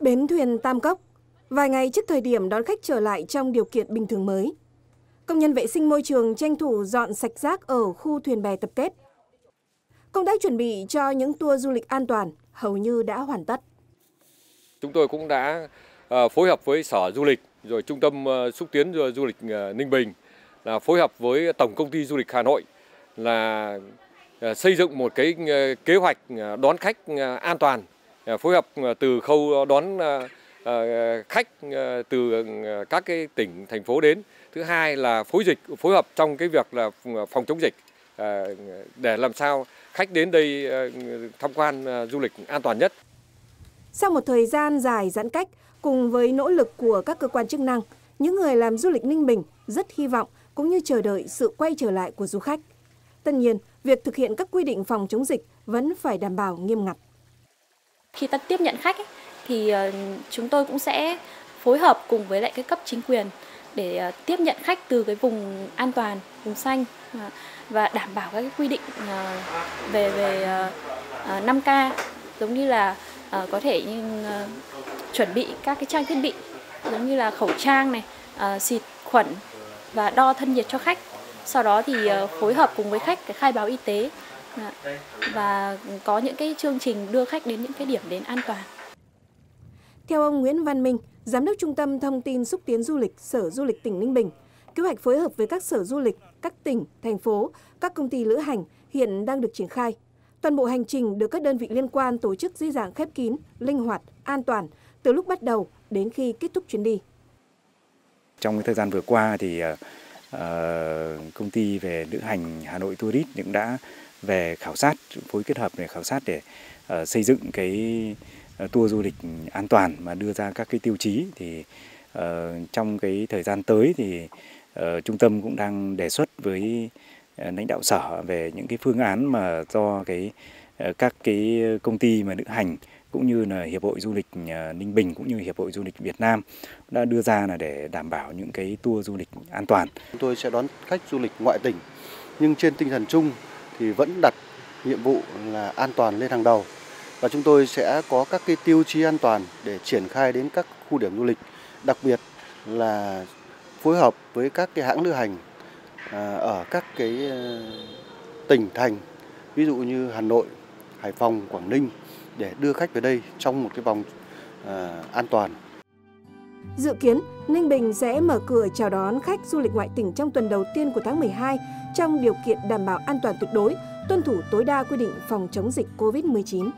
Bến thuyền Tam Cốc, vài ngày trước thời điểm đón khách trở lại trong điều kiện bình thường mới. Công nhân vệ sinh môi trường tranh thủ dọn sạch rác ở khu thuyền bè tập kết. Công tác chuẩn bị cho những tour du lịch an toàn hầu như đã hoàn tất. Chúng tôi cũng đã ờ, phối hợp với Sở Du lịch, rồi Trung tâm ờ, xúc tiến du lịch ờ, Ninh Bình, là phối hợp với Tổng công ty Du lịch Hà Nội là xây dựng một cái kế hoạch đón khách an toàn, Ờ, phối hợp ờ, từ khâu đón ờ, khách từ các cái tỉnh thành phố đến. Thứ hai là phối dịch phối hợp trong cái việc là ừ, phòng chống dịch để làm sao khách đến đây tham quan du lịch an toàn nhất. Sau một thời gian dài giãn cách, cùng với nỗ lực của các cơ quan chức năng, những người làm du lịch Ninh Bình rất hy vọng cũng như chờ đợi sự quay trở lại của du khách. Tất nhiên, việc thực hiện các quy định phòng chống dịch vẫn phải đảm bảo nghiêm ngặt. Khi ta tiếp nhận khách ấy, thì ờ, chúng tôi cũng sẽ phối hợp cùng với lại cái cấp chính quyền để ờ, tiếp nhận khách từ cái vùng an toàn, vùng xanh ờ, và đảm bảo các cái quy định về về 5K giống như là có thể như chuẩn bị các cái trang thiết bị giống như là khẩu trang này, xịt khuẩn và đo thân nhiệt cho khách. Sau đó thì phối hợp cùng với khách cái khai báo y tế và có những cái chương trình đưa khách đến những cái điểm đến an toàn. Theo ông Nguyễn Văn Minh, Giám đốc Trung tâm Thông tin Xúc tiến Du lịch Sở Du lịch tỉnh Ninh Bình, kế hoạch phối hợp với các sở du lịch, các tỉnh, thành phố, các công ty lữ hành hiện đang được triển khai. Toàn bộ hành trình được các đơn vị liên quan tổ chức dưới dạng khép kín, linh hoạt, an toàn từ lúc bắt đầu đến khi kết thúc chuyến đi. Trong cái thời gian vừa qua thì uh, Ờ, công ty về lữ hành Hà Nội Tourist cũng đã về khảo sát phối kết hợp để khảo sát để uh, xây dựng cái ờ, tour du lịch an toàn mà đưa ra các cái tiêu chí. Thì uh, trong cái thời gian tới thì uh, trung tâm cũng đang đề xuất với lãnh đạo sở về những cái phương án mà do cái Ờ, các cái công ty mà lữ hành cũng như là hiệp hội du lịch ờ, Ninh Bình cũng như hiệp hội du lịch Việt Nam đã đưa ra là để đảm bảo những cái tour du lịch an toàn. Chúng tôi sẽ đón khách du lịch ngoại tỉnh nhưng trên tinh thần chung thì vẫn đặt nhiệm vụ là an toàn lên hàng đầu và chúng tôi sẽ có các cái tiêu chí an toàn để triển khai đến các khu điểm du lịch, đặc biệt là phối hợp với các cái hãng lữ hành ờ, ở các cái tỉnh thành, ví dụ như Hà Nội, Hải Phòng, Quảng Ninh để đưa khách về đây trong một cái vòng à, an toàn. Dự kiến, Ninh Bình sẽ mở cửa chào đón khách du lịch ngoại tỉnh trong tuần đầu tiên của tháng 12 trong điều kiện đảm bảo an toàn tuyệt đối, tuân thủ tối đa quy định phòng chống dịch COVID-19.